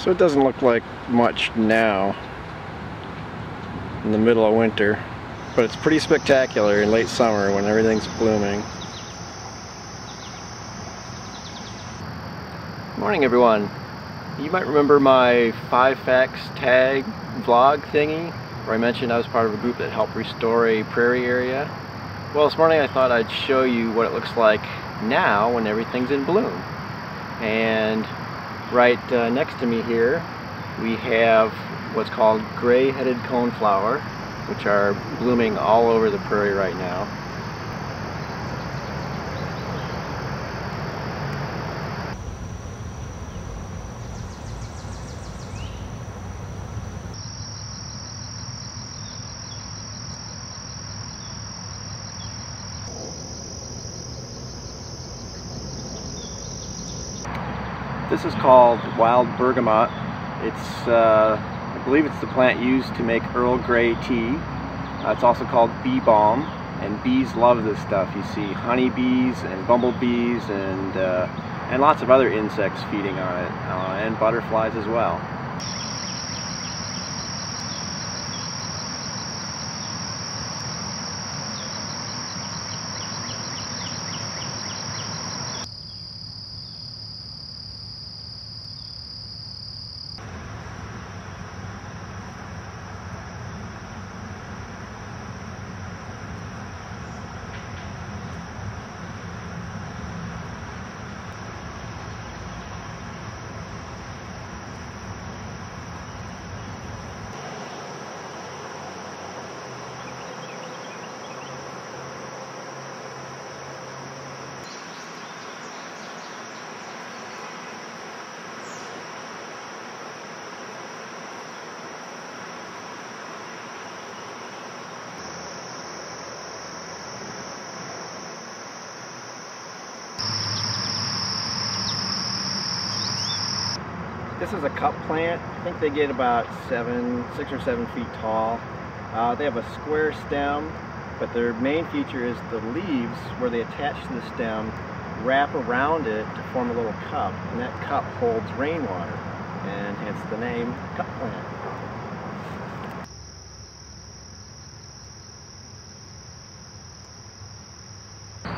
So it doesn't look like much now in the middle of winter, but it's pretty spectacular in late summer when everything's blooming. Morning everyone. You might remember my 5 facts tag vlog thingy where I mentioned I was part of a group that helped restore a prairie area. Well this morning I thought I'd show you what it looks like now when everything's in bloom. And right uh, next to me here we have what's called gray-headed coneflower which are blooming all over the prairie right now. This is called wild bergamot. It's, uh, I believe it's the plant used to make Earl Grey tea. Uh, it's also called bee balm, and bees love this stuff. You see honeybees and bumblebees and, uh, and lots of other insects feeding on it, uh, and butterflies as well. This is a cup plant. I think they get about seven, six or seven feet tall. Uh, they have a square stem, but their main feature is the leaves where they attach to the stem wrap around it to form a little cup, and that cup holds rainwater, and hence the name cup plant.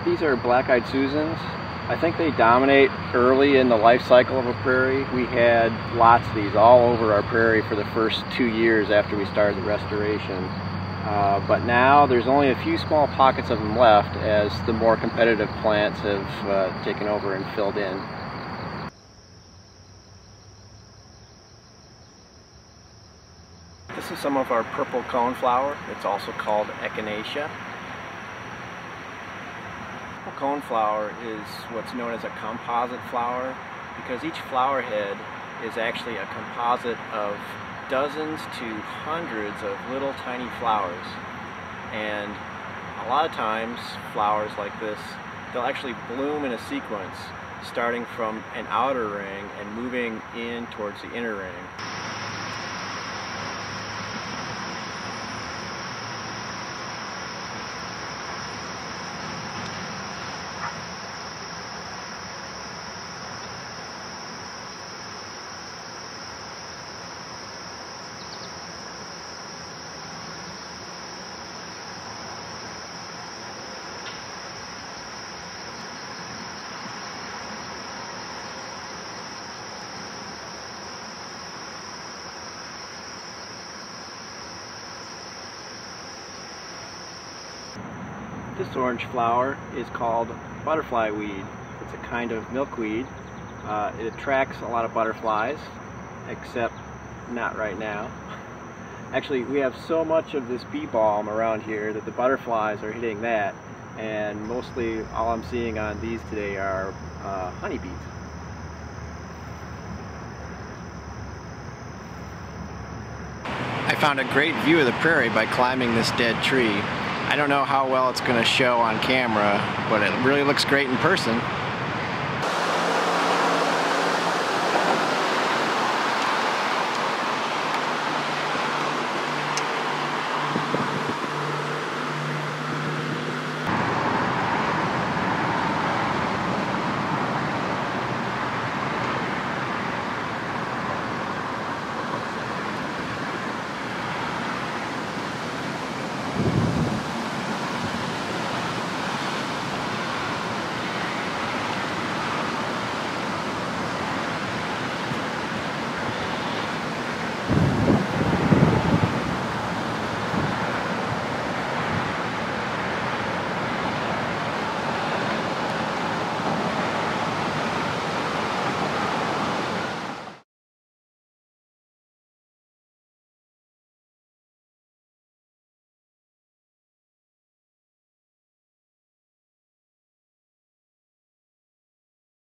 These are black-eyed Susans. I think they dominate early in the life cycle of a prairie. We had lots of these all over our prairie for the first two years after we started the restoration. Uh, but now there's only a few small pockets of them left as the more competitive plants have uh, taken over and filled in. This is some of our purple coneflower. It's also called echinacea coneflower is what's known as a composite flower because each flower head is actually a composite of dozens to hundreds of little tiny flowers and a lot of times flowers like this they'll actually bloom in a sequence starting from an outer ring and moving in towards the inner ring. This orange flower is called butterfly weed. It's a kind of milkweed. Uh, it attracts a lot of butterflies, except not right now. Actually, we have so much of this bee balm around here that the butterflies are hitting that, and mostly all I'm seeing on these today are uh, honeybees. I found a great view of the prairie by climbing this dead tree. I don't know how well it's going to show on camera, but it really looks great in person.